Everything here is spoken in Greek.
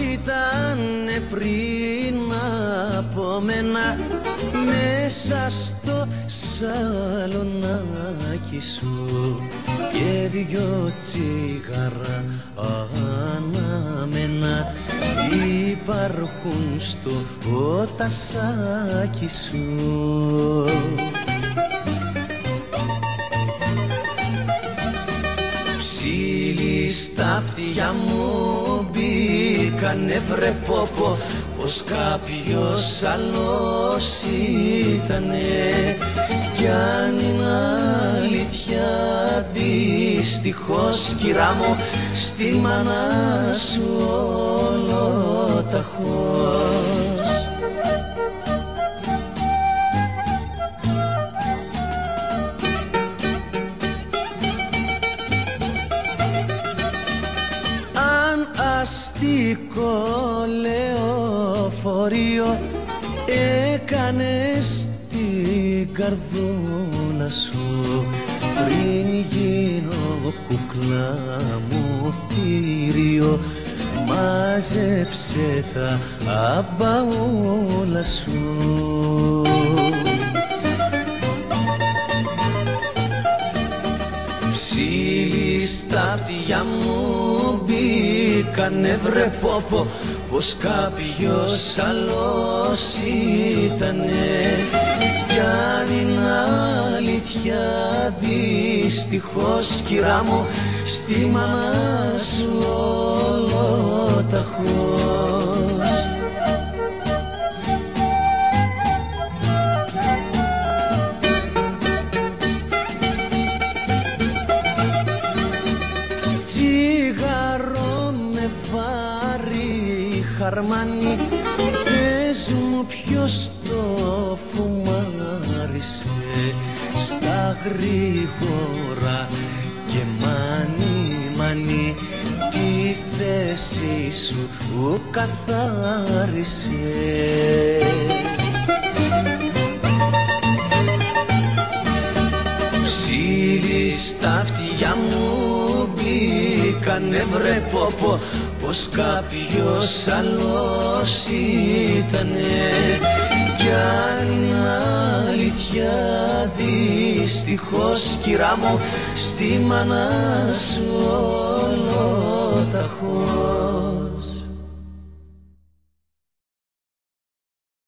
ήταν πριν από μένα μέσα στο σαλονάκι σου και δυο τσιγάρα αναμένα υπάρχουν στο τασάκι σου. Ψήλοι στα αυτιά μου μπήκανε βρε πόπο πως κάποιος άλλος ήτανε. Κι αν είναι αλήθεια δυστυχώς κυρά μου στη μάνα σου όλο ταχώς αστικό λεωφορείο έκανες την καρδούλα σου. Πριν γίνω κουκλά μου θύριο μάζεψε τα αμπαούλα σου Ψήλοι στα αυτιά μου μπήκανε βρε πόπο πως κάποιος άλλος ήτανε. Κι αν είναι αλήθεια δυστυχώς κυρά μου στη μάνα σου όλο ταχώς βάρη χαρμάνι Πες μου ποιος το φουμάρισε Στα γρήγορα και μάνι μάνι Τη θέση σου καθάρισε. Ψήλοι στα αυτιά μου μπήκανε βρε πόπο πως κάποιος άλλος ήτανε. Κι αν είναι αλήθεια δυστυχώς κυρά μου στη μάνα σου όλο ταχώς